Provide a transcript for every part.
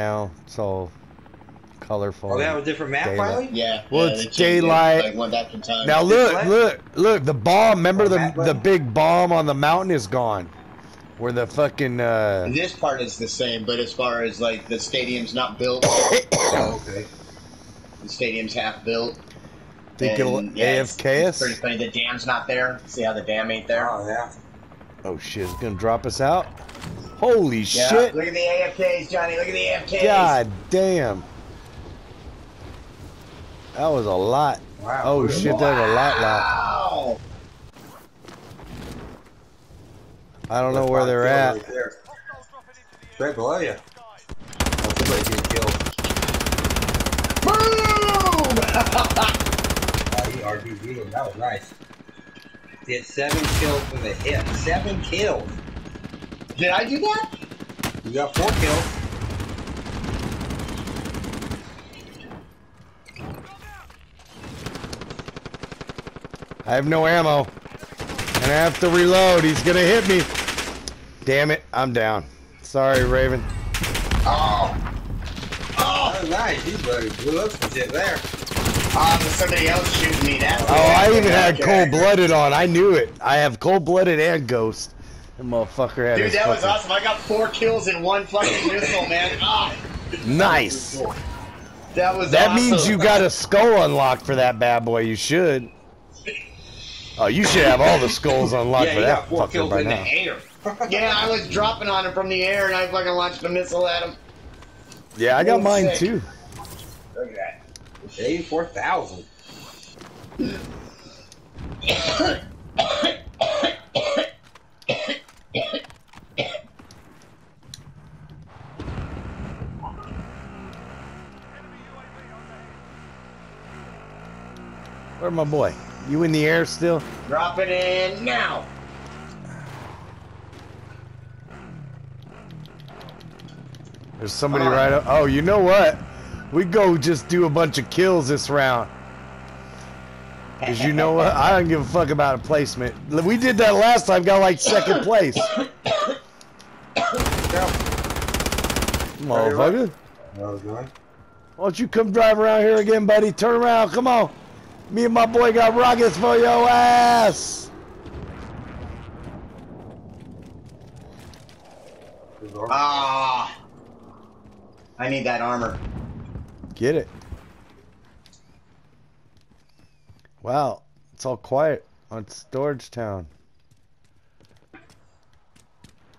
now. It's all colorful. Oh, they have a different map, Daylight. finally? Yeah. Well, yeah, it's daylight. Like went back in time. Now look, what? look, look! The bomb. Remember Oh, the that the big bomb on the mountain is gone. Where the fucking uh, This part is the same, but as far as like the stadium's not built, Oh, okay. the stadium's half built. think it'll and, yeah, it's- AFK It's pretty funny. The dam's not there. See how the dam ain't there? Oh, yeah. Oh shit! It's gonna drop us out. Holy Yeah. shit! Look at the AFKs, Johnny. Look at the AFKs. God damn! That was a lot. Wow. Oh shit! That was a lot, lot. Wow. I don't know where they're at. Right there. Straight below oh, you. Oh, somebody's getting killed. Boom! Oh, he RDV'd him. That was nice. Did seven kills with a hit. Seven kills. Did I do that? You got four kills. I have no ammo, and I have to reload. He's gonna hit me. Damn it! I'm down. Sorry, Raven. Oh. Oh. Oh, nice. He bloody blew up some shit there. Ah, there's somebody else shooting me. That's Oh, I even had cold blooded on. I knew it. I have cold blooded and ghost. The motherfucker had Dude, that was awesome. I got four kills in one fucking missile, man. Ah, Nice. that was That awesome. means you got a skull unlocked for that bad boy. You should. Oh, you should have all the skulls unlocked yeah, for that fucker kills by in now. the air. Yeah, I was dropping on him from the air, and I fucking launched a missile at him. Yeah, I got mine sick. too. Look at that. It's 84,000. Where my boy? You in the air still? Drop it in now. There's somebody Ah. right up. Oh, you know what? We go just do a bunch of kills this round. Cause you know what? I don't give a fuck about a placement. We did that last time. Got like second place. Motherfucker. That was good. Why don't you come drive around here again, buddy? Turn around. Come on. Me and my boy got rockets for your ass. Ah. I need that armor. Get it. Wow. It's all quiet on Storage Town.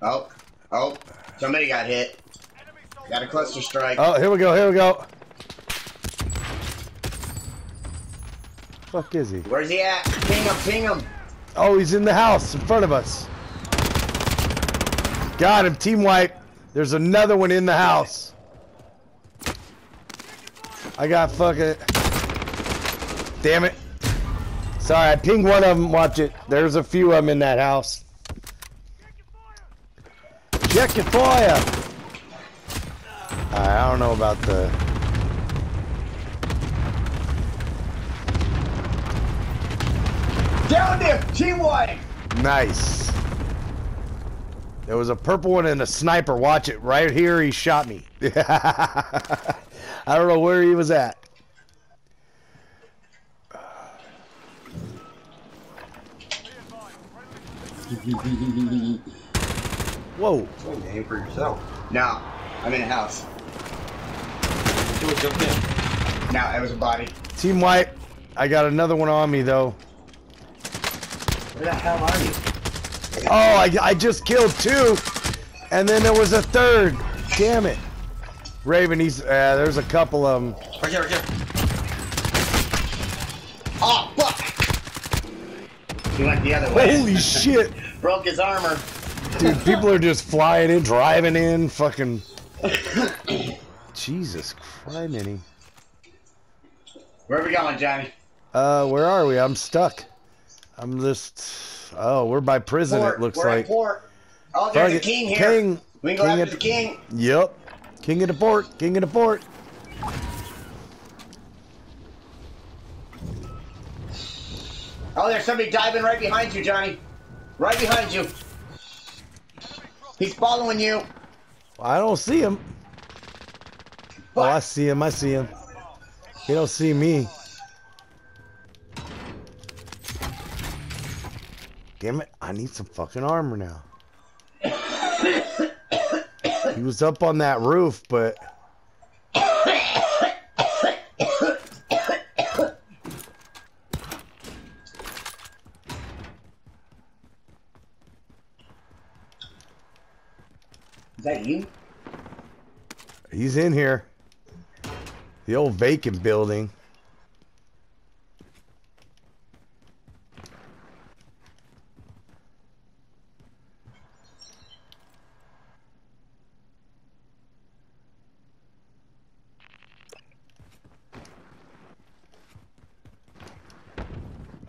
Oh. Oh. Somebody got hit. Got a cluster strike. Oh, here we go. Here we go. Fuck is he? Where's he at? Ping him, ping him. Oh, he's in the house in front of us. Got him. Team wipe. There's another one in the house. I got fucking. Damn it. Sorry, I pinged one of them. Watch it. There's a few of them in that house. Check your fire. I don't know about the. Down there, team wipe! Nice. There was a purple one and a sniper. Watch it. Right here, he shot me. I don't know where he was at. Whoa. Oh, aim for yourself. Now, I'm in a house. Now, it, jump in. No, it was a body. Team wipe, I got another one on me, though. Where the hell are you? Oh, I, I just killed two. And then there was a third. Damn it. Raven, he's. Uh, there's a couple of them. Right here, right here. Oh, fuck! He went the other way. Holy shit. Broke his armor. Dude, people are just flying in, driving in, fucking. Jesus criminy. Where are we going, Johnny? Uh, where are we? I'm stuck. I'm just. Oh, we're by prison. Port. It looks We're like. port. Oh, there's a king here. King. We can go King after the king. Yep. King of the port. King of the port. Oh, there's somebody diving right behind you, Johnny. Right behind you. He's following you. I don't see him. Oh, I see him. I see him. He don't see me. Damn it! I need some fucking armor now. he was up on that roof, but Is that you? he's in here. The old vacant building.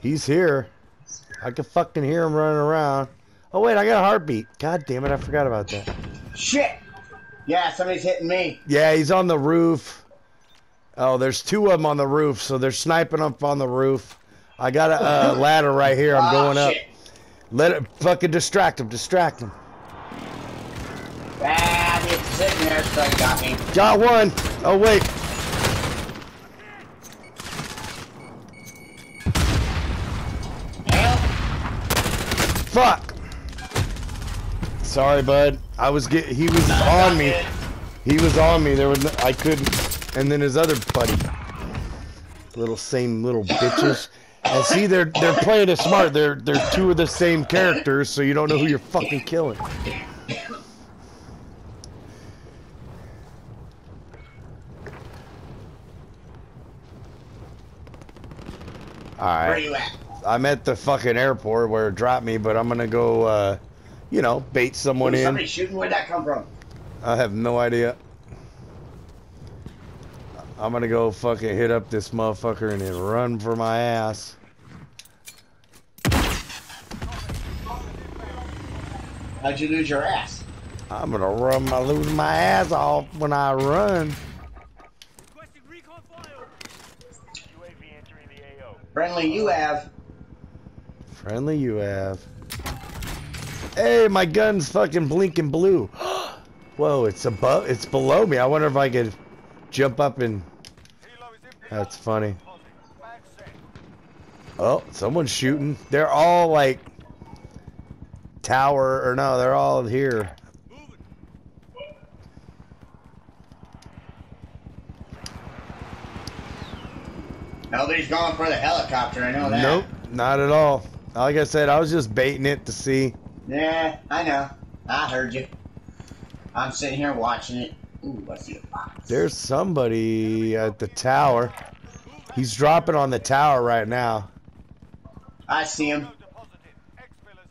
He's here. I can fucking hear him running around. Oh wait, I got a heartbeat. God damn it, I forgot about that. Shit! Yeah, somebody's hitting me. Yeah, he's on the roof. Oh, there's two of them on the roof, so they're sniping up on the roof. I got a uh, ladder right here. I'm Ah, going up. shit. Let it fucking distract him. Distract him. Ah, he's sitting there, so you got me. Got one. Oh wait. Help! Fuck. Sorry, bud. I was get. He was on me. He was on me. There was. No, I couldn't. And then his other buddy. Little same little bitches. And see, they're they're playing it smart. They're they're two of the same characters, so you don't know who you're fucking killing. All Where right. you at? I'm at the fucking airport where it dropped me, but I'm gonna go, uh, you know, bait someone in. Somebody shooting? Where'd that come from? I have no idea. I'm gonna go fucking hit up this motherfucker and then run for my ass. How'd you lose your ass? I'm gonna run my lose my ass off when I run. Requesting recon file. UAV entering the AO. Friendly, you have. Friendly you have. Hey, my gun's fucking blinking blue. Whoa, it's above, it's below me. I wonder if I could jump up and. Helo is inbound. That's funny. Positive. Back set. Oh, someone's shooting. They're all like tower or no, they're all here. Nobody's going for the helicopter, I know that. Nope, not at all. Like I said, I was just baiting it to see. Yeah, I know. I heard you. I'm sitting here watching it. Ooh, I see a box. There's somebody at the tower. He's dropping on the tower right now. I see him. Load deposited. Exfil is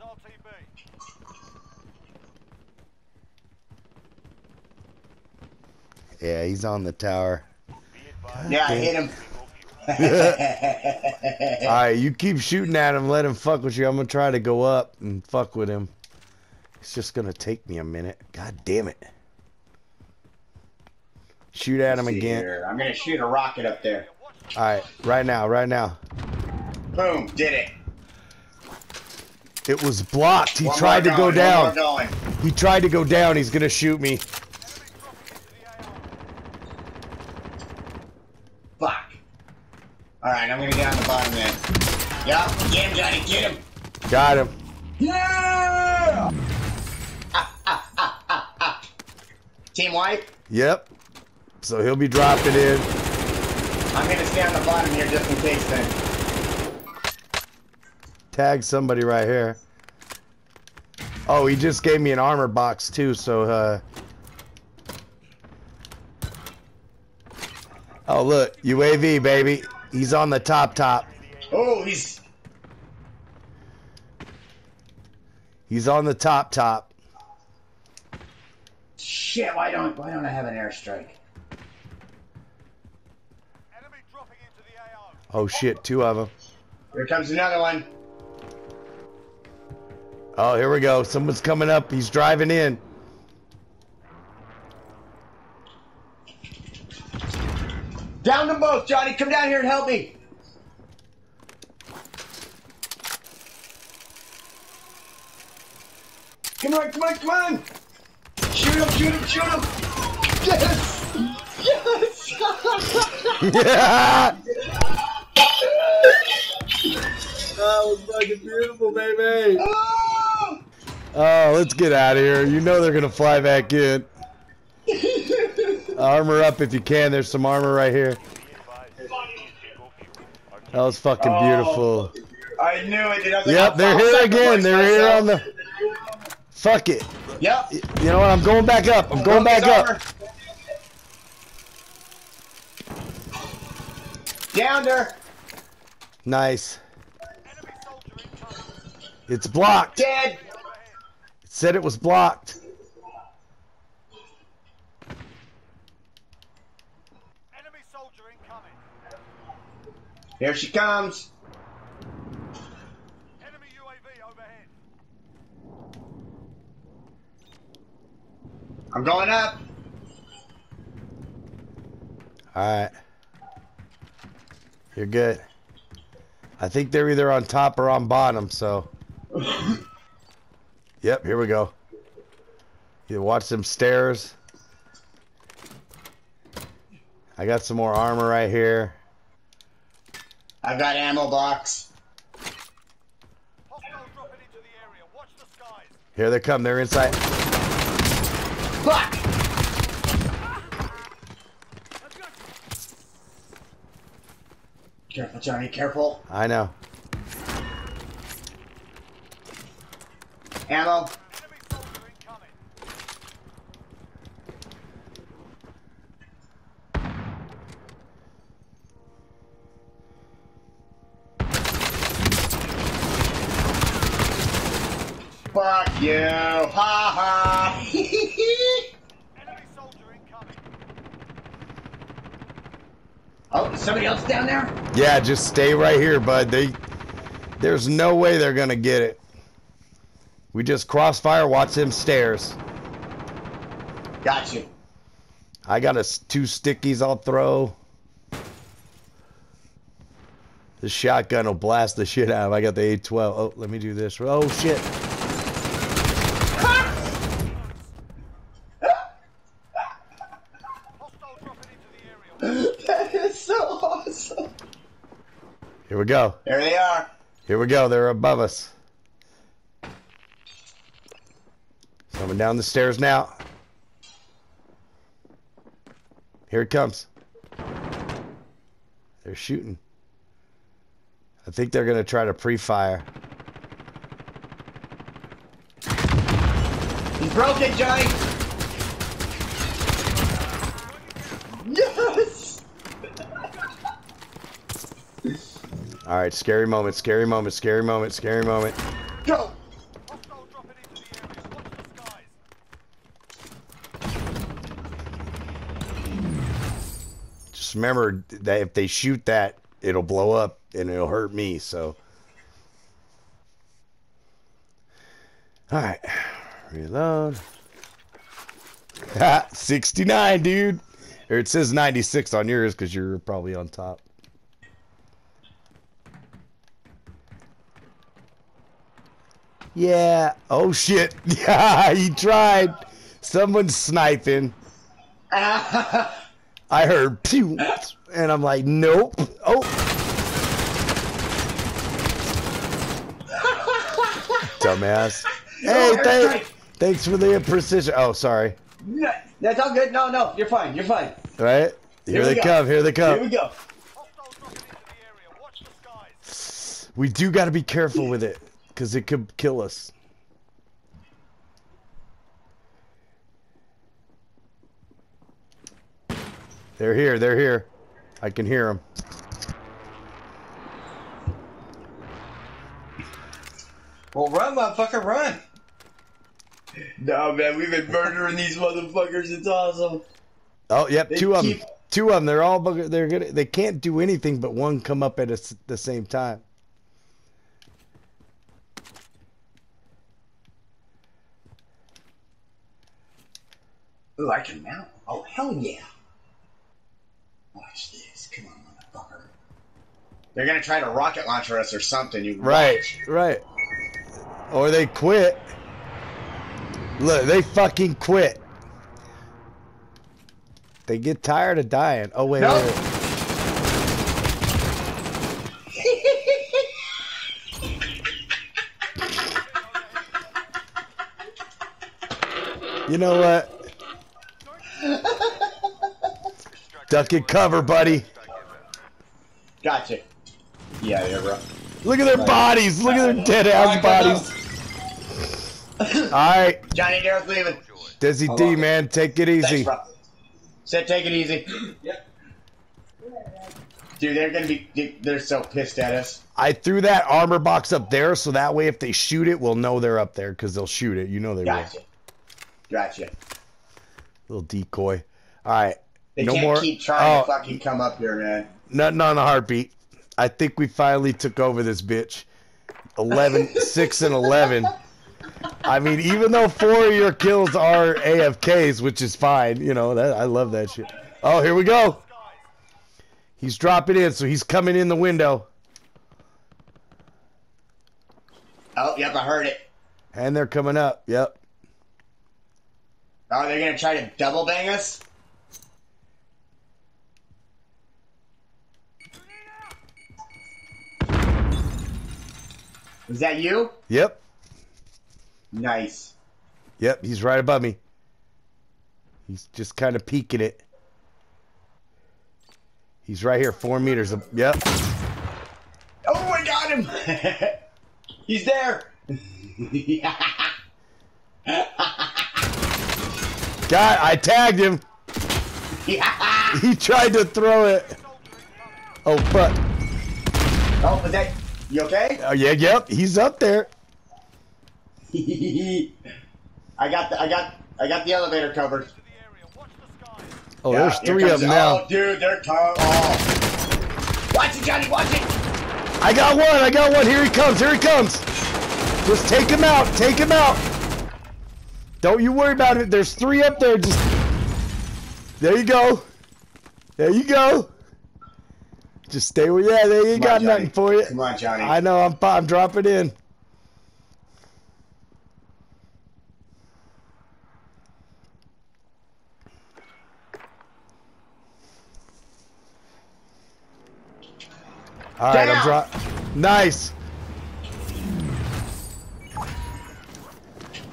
RTB. Yeah, he's on the tower. Advised. Yeah, I hit him. All right, you keep shooting at him. Let him fuck with you. I'm gonna try to go up and fuck with him. It's just gonna take me a minute. God damn it. Shoot at him again. here. I'm gonna shoot a rocket up there. All right, right now, right now. Boom, did it. It was blocked. He One tried to more go down. Going. He tried to go down. He's gonna shoot me. Fuck. Alright, I'm gonna get on the bottom then. Yup, get him, Johnny, get him. Got him. Yeah! Ah, ah, ah, Team wipe? Yep. So he'll be dropping in. I'm gonna stay on the bottom here just in case then. Tag somebody right here. Oh, he just gave me an armor box too, so uh Oh look, UAV baby. He's on the top top. Oh, he's He's on the top top. shit. Why don't why don't I have an airstrike? Enemy dropping into the AO. Oh shit, two of them. Here comes another one. Oh, here we go. Someone's coming up. He's driving in. Down them both, Johnny. Come down here and help me. Come on, come on, come on! Shoot him, shoot him, shoot him! Yes! Yes! Yeah. That was fucking beautiful, baby. Oh! Oh, let's get out of here. You know they're gonna fly back in. Armor up if you can. There's some armor right here. That was fucking oh. beautiful. I knew it. Dude. I Yep, they're here again. They're here on the. Fuck it. Yep. You know what? I'm going back up. I'm going back up. armor. Down there. Nice. Enemy soldier incoming. It's blocked. It Dead. said it was blocked. Enemy soldier incoming. Here she comes. Enemy UAV overhead. I'm going up. All right. You're good. I think they're either on top or on bottom, so. Yep, here we go. You watch them stairs. I got some more armor right here. I've got ammo box. Hostiles dropping into the area. Watch the skies. Here they come. They're inside. Fuck. Careful, Johnny. Careful. I know. Ammo. You. Ha ha. Enemy soldier incoming. oh, somebody else down there? Yeah, just stay right here, bud. They, there's no way they're gonna get it. We just crossfire. Watch them stairs. Got you. I got a s- two stickies I'll throw. The shotgun will blast the shit out of. 'em. I got the A12. Oh, let me do this. Oh shit. Hostile dropping into the area. that is so awesome. Here we go. There they are. Here we go. They're above us. Coming down the stairs now. Here it comes. They're shooting. I think they're gonna try to pre-fire. He broke it, Johnny. Yes. All right, scary moment, scary moment, scary moment, scary moment. Go. Hostile dropping into the area. Watch the skies. Just remember that if they shoot that, it'll blow up and it'll hurt me. So, all right, reload. Ha, 69, dude. Or it says 96 on yours because you're probably on top. Yeah. Oh shit. Yeah, he tried. Someone's sniping. I heard pew, and I'm like, nope. Oh. Dumbass. Hey, thank, thanks for the precision. Oh, sorry. No, That's all good. No, no, you're fine. You're fine. Right? Here, Here they go. come. Here they come. Here we go. Hostile dropping into the area. Watch the skies. We do got to be careful with it because it could kill us. They're here. They're here. I can hear them. Well, run, motherfucker, run. No, man, we've been murdering these motherfuckers. It's awesome. Oh, yep, They two of them. Two of them. They're all they're good. They can't do anything but one come up at a s the same time. Ooh, I can mount. Oh, hell yeah. Watch this. Come on, motherfucker. They're going to try to rocket launcher us or something. You Right, watch. right. Or they quit. Look, they fucking quit. They get tired of dying. Oh, wait, wait, wait. You know what? Duck and cover, buddy. Gotcha. Yeah, yeah, bro. Look at their bodies. Look at their uh, dead ass bodies. All right, Johnny Darrow's leaving. Desi D, man, take it Thanks, easy. bro. Said take it easy. Yep. Dude, they're gonna be. they- They're so pissed at us. I threw that armor box up there so that way if they shoot it, we'll know they're up there because they'll shoot it. You know they Gotcha. Gotcha. will. Little decoy. All right. They no can't more. keep trying oh, to fucking come up here, man. nothing on a heartbeat. I think we finally took over this bitch. 11, 6 and 11. I mean, even though four of your kills are AFKs, which is fine, you know, that I love that shit. Oh, here we go. He's dropping in, so he's coming in the window. Oh, yep, I heard it. And they're coming up. Yep. Oh, they're gonna try to double bang us? Was that you? Yep. Nice. Yep. He's right above me. He's just kind of peeking it. He's right here, four meters. ab- Yep. Oh, I got him! He's there! God, I tagged him. He tried to throw it. Oh, fuck. oh, was that. You okay? Oh, yeah, yep. He's up there. I got the, I got I got the elevator covered. To the area. Watch the skies. Oh, Yeah, there's here three of them now. Oh, dude, they're coming. Oh. Watch it, Johnny, watch it! I got one. I got one. Here he comes. Here he comes. Just take him out. Take him out. Don't you worry about it. There's three up there. Just there you go. There you go. Just stay where. you Yeah, they ain't Come got on, nothing for you. Come on, Johnny. I know. I'm. I'm dropping in. All right, I'm drop. Nice.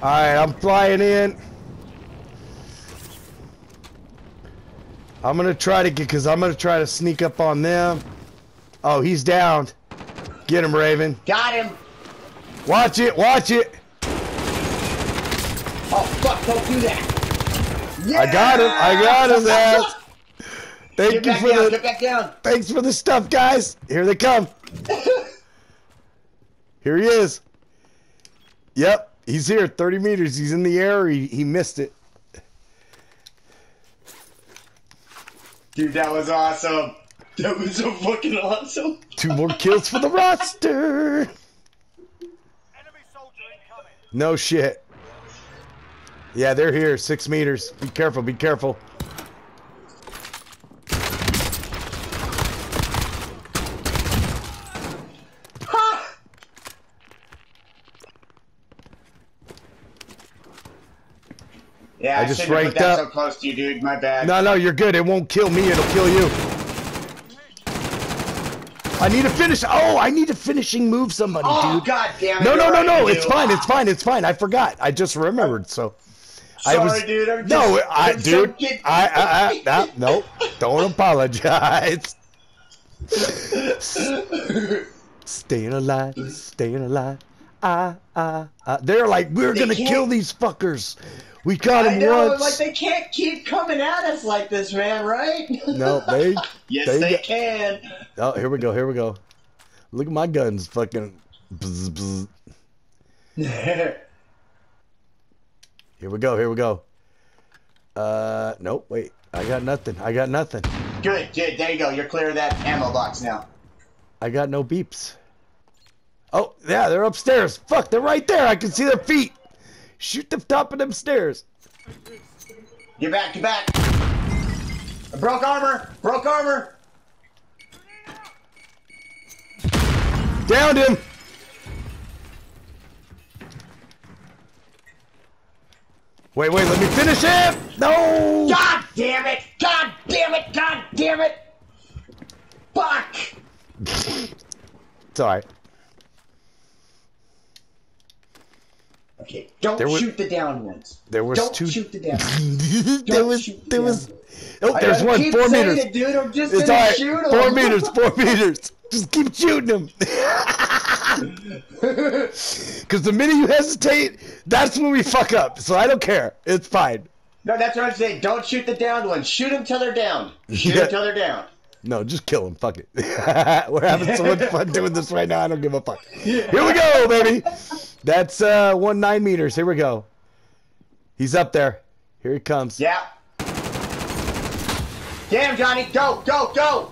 All right, I'm flying in. I'm gonna try to get, cause I'm gonna try to sneak up on them. Oh, he's down. Get him, Raven. Got him! Watch it, watch it. Oh, fuck, don't do that! Yeah! I got him. I got him, man. Thank Get you for down, the. get back down! Thanks for the stuff, guys. Here they come. Here he is. Yep, he's here. 30 meters. He's in the air. He, he missed it. Dude, that was awesome! That was so fucking awesome! Two more kills for the roster. Enemy soldier incoming. No shit. Yeah, they're here. Six meters. Be careful. Be careful. Yeah, I I, just ranked put that up. so close to you, dude. My bad. No, no, you're good. It won't kill me. It'll kill you. I need to finish. Oh, I need to finishing move somebody, oh, dude. god damn it. No, no, no, right, no. you It's fine. It's fine. It's fine. I forgot. I just remembered. So, I Sorry, was. dude. I'm no, just- I, I'm dude. I, I, I, I, no. Don't apologize. staying alive, staying alive. Ah, ah, ah. They're like, we're They gonna can't- kill these fuckers. We got him I them know, once. like they can't keep coming at us like this, man, right? no, they. yes, they they, can. Oh, here we go. Here we go. Look at my guns, fucking. Bzz, bzz. Here we go. Here we go. Uh, nope. Wait. I got nothing. I got nothing. good, good. There you go. You're clear of that ammo box now. I got no beeps. Oh, yeah, they're upstairs. Fuck, they're right there. I can see their feet. Shoot the top of them stairs. Get back, get back. Broke armor. Broke armor. Downed him. Wait, wait, let me finish him. No. God damn it! God damn it! God damn it! Fuck! It's all Okay, don't was- shoot the down ones. There was don't two. shoot the down. there was. There was. Oh, I- there's one. Four meters. It, dude. I'm just It's gonna alright. shoot 'em. Four meters. Four meters. Just keep shooting them. Because the minute you hesitate, that's when we fuck up. So I don't care. It's fine. No, that's what I'm saying. Don't shoot the down ones. Shoot them till they're down. Shoot Yeah. them till they're down. No, just kill him. Fuck it. We're having so much fun doing this right now. I don't give a fuck. Here we go, baby. That's uh, one nine meters. Here we go. He's up there. Here he comes. Yeah. Damn, Johnny. Go, go, go.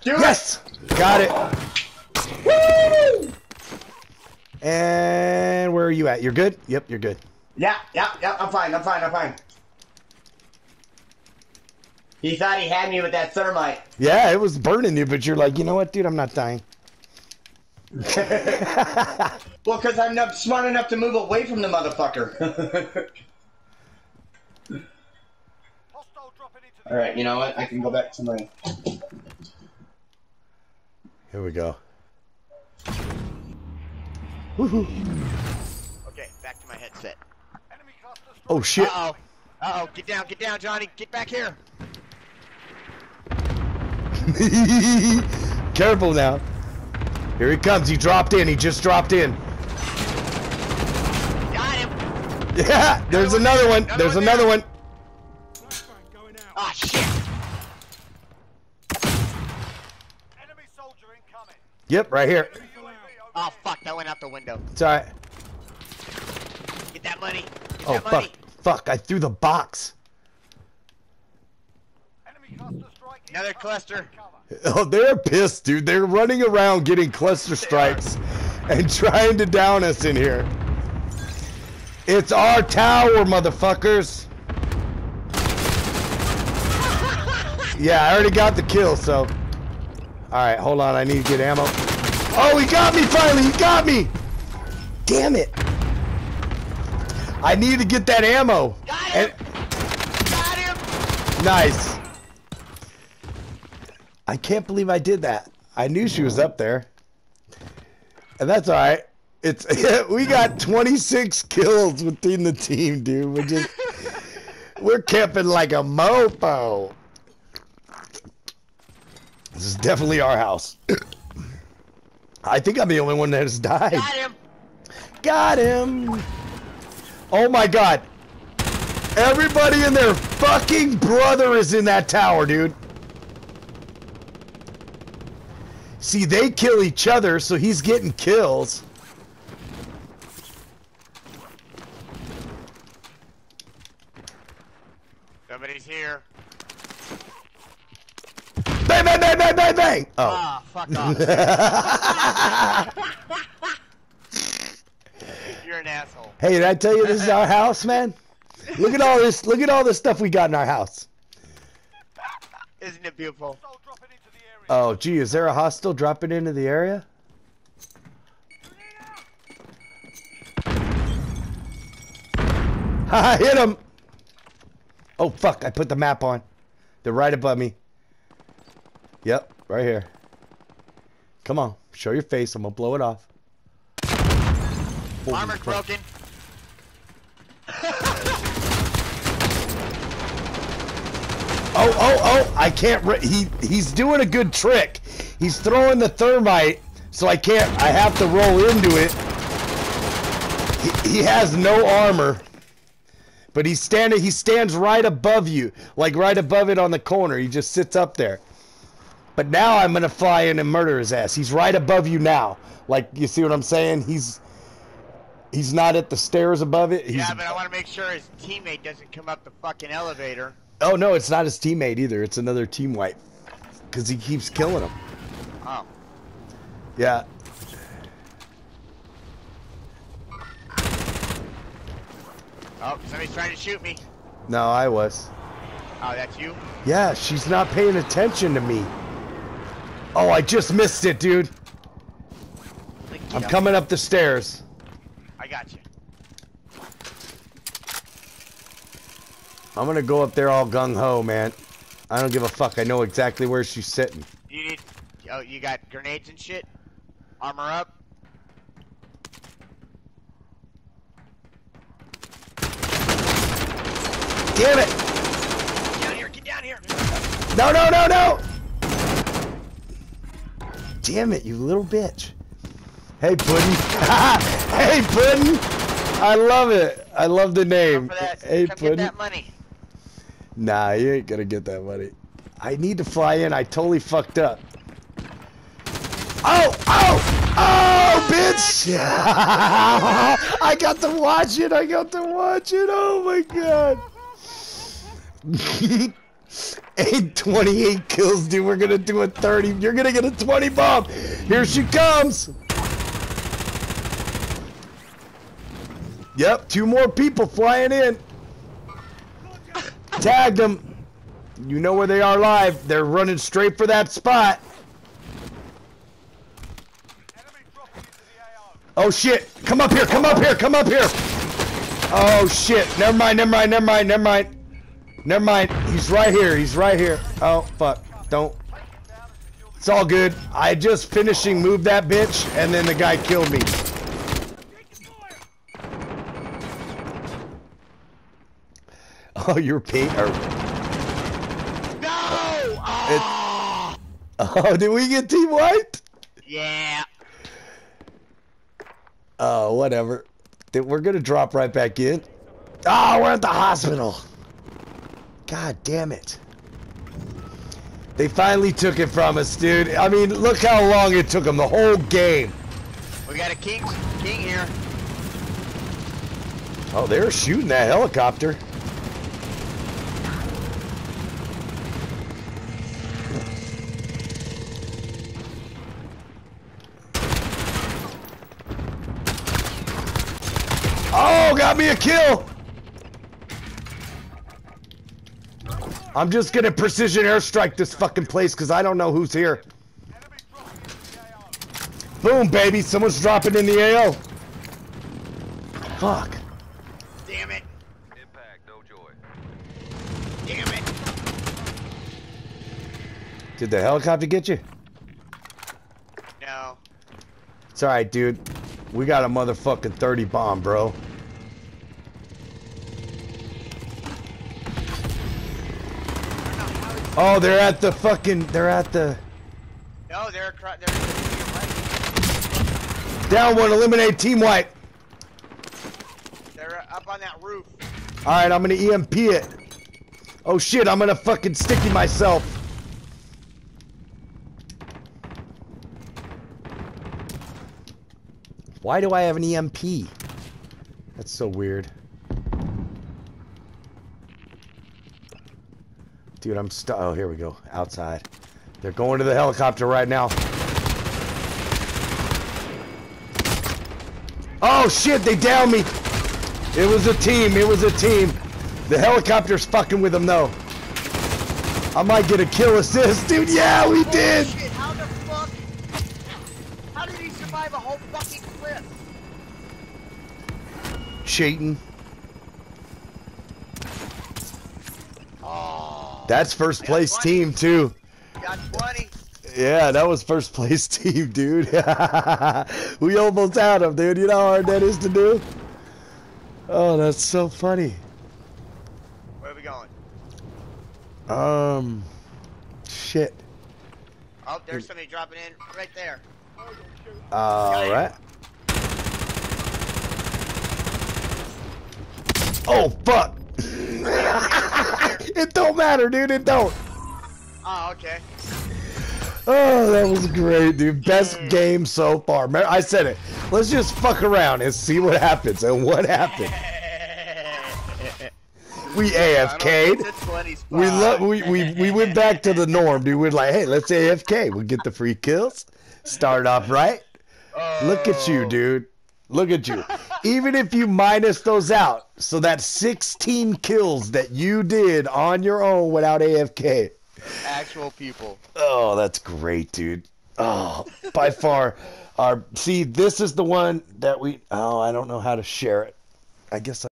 Do Yes, got it. it. Woo! And where are you at? You're good. Yep, you're good. Yeah, yeah, yeah. I'm fine. I'm fine. I'm fine. He thought he had me with that thermite. Yeah, it was burning you, but you're like, you know what, dude? I'm not dying. Well, because I'm not smart enough to move away from the motherfucker. Hostile dropping into the All right, you know what? I can go back to my. Here we go. Woohoo. Okay, back to my headset. enemy cluster strike. Oh shit. Uh oh. Uh oh. Get down, get down, Johnny. Get back here. Careful now. Here he comes. He dropped in. He just dropped in. Got him. Yeah, there's another one. There's another one. Ah, shit. Enemy soldier incoming. Yep, right here. Oh, fuck. That went out the window. It's alright. Get that money. Get Oh that fuck. money. Fuck, I threw the box. Enemy cluster strike. Another incoming. cluster. Oh, they're pissed, dude. They're running around getting cluster strikes and trying to down us in here. It's our tower, motherfuckers. Yeah, I already got the kill, so. Alright, hold on. I need to get ammo. Oh, he got me finally. He got me. Damn it. I need to get that ammo. Got him. And- Got him. Nice. I can't believe I did that. I knew she was up there. And that's all right. It's we got 26 kills within the team, dude. We're just we're camping like a mofo. This is definitely our house. I think I'm the only one that has died. Got him. Got him. Oh my god. Everybody and their fucking brother is in that tower, dude. See, they kill each other, so he's getting kills. Somebody's here. Bang, bang, bang, bang, bang, bang. Oh. Ah, fuck off. You're an asshole. Hey, did I tell you this is our house, man? Look at all this. Look at all this stuff we got in our house. Isn't it beautiful? Oh, gee, is there a hostile dropping into the area? Ha! Hit him! Oh fuck! I put the map on. They're right above me. Yep, right here. Come on, show your face. I'm gonna blow it off. Holy Armor's fuck. broken. Oh, oh, oh! I can't. He he's doing a good trick. He's throwing the thermite, so I can't. I have to roll into it. He, he has no armor, but he's standing. He stands right above you, like right above it on the corner. He just sits up there. But now I'm gonna fly in and murder his ass. He's right above you now. Like you see what I'm saying? He's he's not at the stairs above it. He's, Yeah, but I want to make sure his teammate doesn't come up the fucking elevator. Oh no, it's not his teammate either. It's another team wipe. Cause he keeps killing him. Oh. Yeah. Oh, somebody's trying to shoot me. No, I was. Oh, that's you? Yeah, she's not paying attention to me. Oh, I just missed it, dude. I'm coming up the stairs. I got you. I'm gonna go up there all gung-ho, man. I don't give a fuck. I know exactly where she's sitting. You need... Oh, you got grenades and shit? Armor up? Damn it! Get down here! Get down here! No, no, no, no! Damn it, you little bitch. Hey, Puddin. hey, Puddin! I love it. I love the name. Hey, Come Nah, you ain't gonna get that money. I need to fly in. I totally fucked up. Oh, oh, oh, bitch! I got to watch it. I got to watch it. Oh my god. 828 kills, dude. We're gonna do a 30. You're gonna get a 20 bomb. Here she comes. Yep, two more people flying in. Tagged them. You know where they are live. They're running straight for that spot. Oh shit! Come up here! Come up here! Come up here! Oh shit! Never mind! Never mind! Never mind! Never mind! Never mind! He's right here! He's right here! Oh fuck! Don't. It's all good. I just finishing moved that bitch, and then the guy killed me. Oh, you're pink. Or, No! Oh, oh, did we get team wiped? yeah. Oh, whatever. We're gonna drop right back in. Oh, we're at the hospital. God damn it. They finally took it from us, dude. I mean, look how long it took them, the whole game. We got a king, king here. Oh, they're shooting that helicopter. Oh, got me a kill. I'm just gonna precision airstrike this fucking place because I don't know who's here. Enemy dropping into the AO. Boom, baby. Someone's dropping in the AO. Fuck. Damn it. Impact, no joy. Damn it. Did the helicopter get you? No. It's alright, dude. We got a motherfucking 30 bomb, bro. Oh, they're at the fucking. They're at the. No, they're across. They're right. Down one, eliminate team wipe. They're up on that roof. Alright, I'm gonna EMP it. Oh shit, I'm gonna fucking sticky myself. Why do I have an EMP? That's so weird. Dude, I'm stuck. Oh, here we go. Outside. They're going to the helicopter right now. Oh shit, they downed me. It was a team. It was a team. The helicopter's fucking with them though. I might get a kill assist, dude. Yeah, we did. Oh, shit, how the fuck? How did he survive a whole fucking clip? Cheating. Oh. That's first place team too. Got 20. Yeah, that was first place team, dude. we almost had him, dude. You know how hard that is to do? Oh, that's so funny. Where are we going? Um, shit. Oh, there's somebody dropping in right there. All right. Oh fuck! it don't matter, dude. It don't. Oh, okay. Oh, that was great, dude. Best game so far. I said it. Let's just fuck around and see what happens. And what happened? We AFK'd. The 20 spot. We lo- we, we we went back to the norm, dude. We're like, hey, let's AFK. We get the free kills. Start off right. Look at you, dude. Look at you. Even if you minus those out, so that's 16 kills that you did on your own without AFK. Actual people. Oh, that's great, dude. Oh, by far our see, this is the one that we oh, I don't know how to share it. I guess